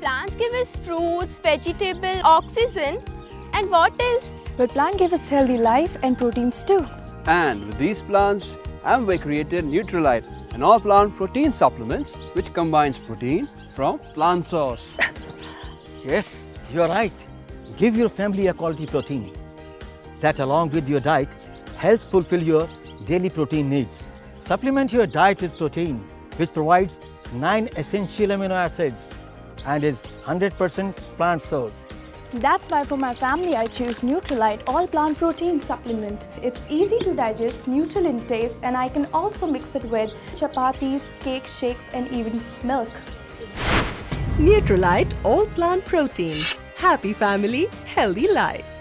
Plants give us fruits, vegetable, oxygen, and what else? But plant give us healthy life and proteins too. And with these plants, Amway created Nutrilite, an all-plant protein supplement which combines protein from plant source. Yes, you are right. Give your family a quality protein. That along with your diet helps fulfill your daily protein needs. Supplement your diet with protein which provides 9 essential amino acids and is 100% plant source. That's why for my family I choose Nutrilite All Plant Protein Supplement. It's easy to digest, neutral in taste and I can also mix it with chapatis, cakes, shakes and even milk. Nutrilite All Plant Protein. Happy family, healthy life.